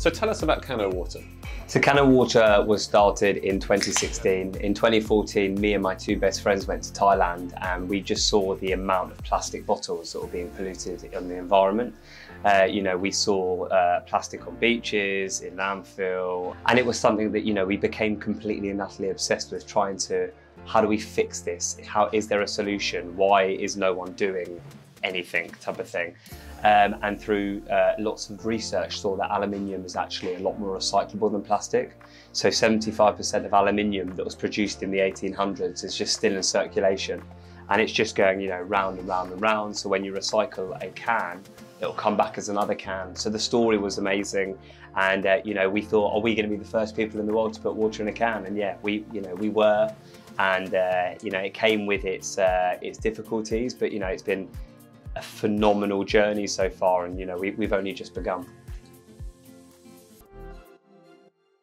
So tell us about Cano Water. So Cano Water was started in 2016. In 2014, me and my two best friends went to Thailand and we just saw the amount of plastic bottles that were being polluted in the environment. Uh, you know, we saw uh, plastic on beaches, in landfill, and it was something that, you know, we became completely and utterly obsessed with trying to, how do we fix this? How, is there a solution? Why is no one doing anything type of thing? Um, and through uh, lots of research saw that aluminium is actually a lot more recyclable than plastic. So 75% of aluminium that was produced in the 1800s is just still in circulation and it's just going, you know, round and round and round. So when you recycle a can, it'll come back as another can. So the story was amazing. And, uh, you know, we thought, are we going to be the first people in the world to put water in a can? And yeah, we, you know, we were. And, uh, you know, it came with its, uh, its difficulties, but, you know, it's been a phenomenal journey so far. And, you know, we, we've only just begun.